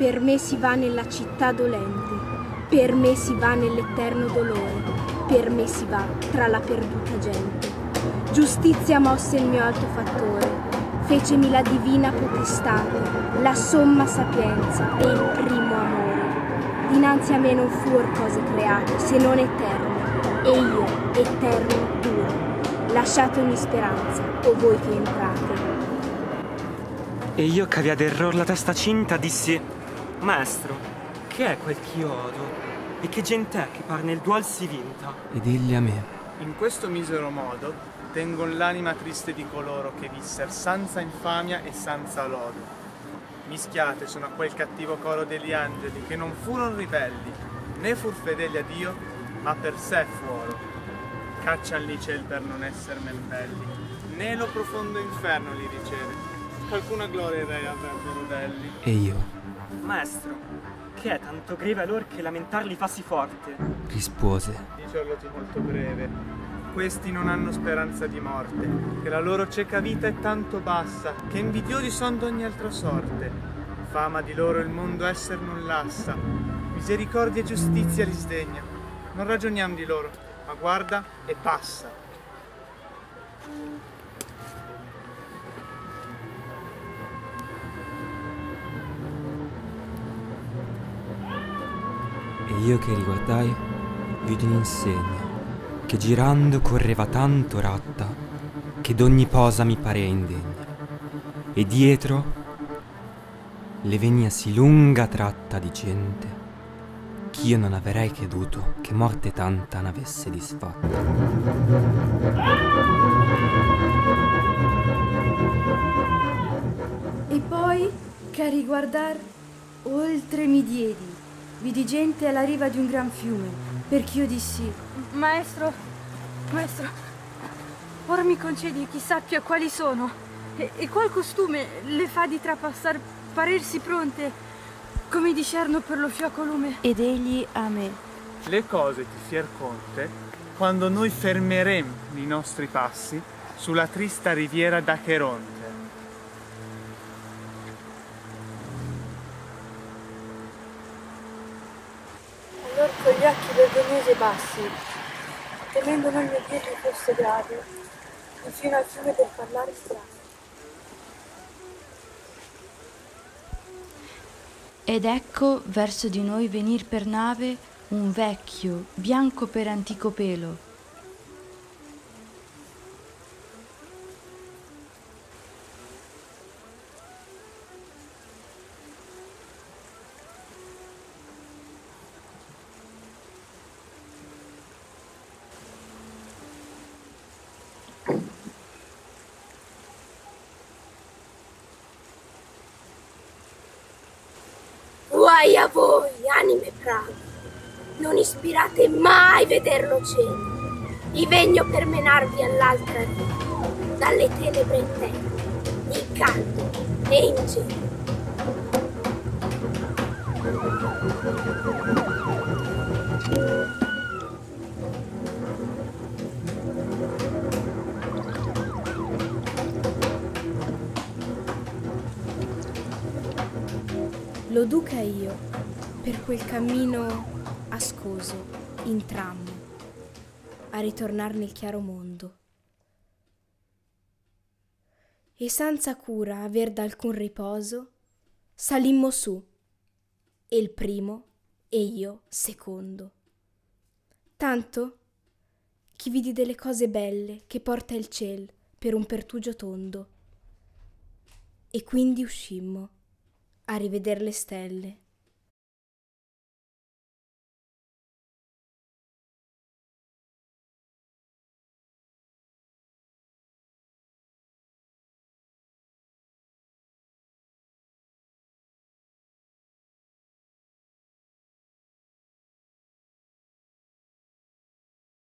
Per me si va nella città dolente, per me si va nell'eterno dolore, per me si va tra la perduta gente. Giustizia mosse il mio alto fattore, fecemi la divina potestà, la somma sapienza e il primo amore. Dinanzi a me non fuor cose create, se non eterne, e io, eterno, duro. Lasciatemi speranza, o voi che entrate. E io che avea d'error la testa cinta dissi Maestro, che è quel chiodo? E che gent'è che par nel dual si vinta? Ed egli a me. In questo misero modo tengo l'anima triste di coloro che visser senza infamia e senza lodo. Mischiate sono a quel cattivo coro degli angeli che non furono ribelli, né fur fedeli a Dio, ma per sé fuoro. Caccian li ciel per non esser men belli, né lo profondo inferno li riceve. Qualcuna gloria re avrebbero delli. E io Maestro, che è tanto greve lor che lamentarli fa sì forte? rispose. Dicioloti molto breve. Questi non hanno speranza di morte, che la loro cieca vita è tanto bassa, che invidiosi son d'ogni altra sorte. Fama di loro il mondo esser non lassa, misericordia e giustizia li sdegna. Non ragioniam di loro, ma guarda e passa. E io che riguardai, vidi un'insegna, che girando correva tanto ratta, che d'ogni posa mi parea indegna. E dietro le venia sì lunga tratta di gente, ch'io non avrei creduto che morte tanta n'avesse disfatta. E poi, a riguardar, oltre mi diedi, vidi gente alla riva di un gran fiume, perch'io dissi, Maestro, maestro, ora mi concedi chi sappia quali sono e, e qual costume le fa di trapassar parersi pronte come discerno per lo fioco lume. ed egli a me. Le cose ti fier conte quando noi fermeremo i nostri passi sulla trista riviera d'Acheronte. Con gli occhi vergognosi e bassi, temendo non mio Dio fosse grave, infino al fiume del parlare strano. Ed ecco verso di noi venir per nave un vecchio, bianco per antico pelo, Guai a voi, anime brave, non ispirate mai vederlo cielo. Vi vegno per menarvi all'altra riva, dalle tenebre interne, in caldo e in gelo. Lo duca io, per quel cammino ascoso, intrammo, a ritornar nel chiaro mondo. E senza cura aver d'alcun riposo, salimmo su, e il primo e io secondo. Tanto chi vidi delle cose belle che porta il ciel per un pertugio tondo. E quindi uscimmo a riveder le stelle